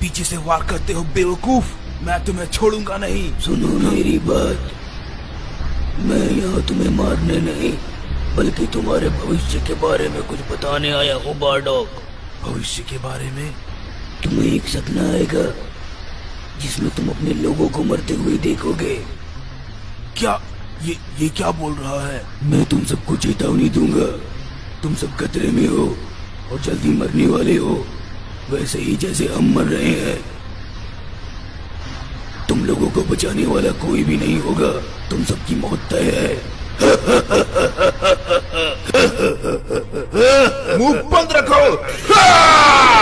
पीछे से वार करते हो बेवकूफ़। मैं तुम्हें छोड़ूँगा नहीं। सुनो मेरी बात। मैं यहाँ तुम्हें मारने नहीं बल्कि तुम्हारे भविष्य के बारे में कुछ बताने आया हूँ बारडॉग। भविष्य के बारे में? तुम्हें एक सपना आएगा जिसमें तुम अपने लोगों को मरते हुए देखोगे। क्या? ये ये क्या बोल रहा है? मैं तुम सबको चेतावनी दूँगा। तुम सब खतरे में हो और जल्दी मरने वाले हो। वैसे ही जैसे हम मर रहे हैं। तुम लोगों को बचाने वाला कोई भी नहीं होगा। तुम सबकी मौत तय है। मुँह बंद रखो। हाँ!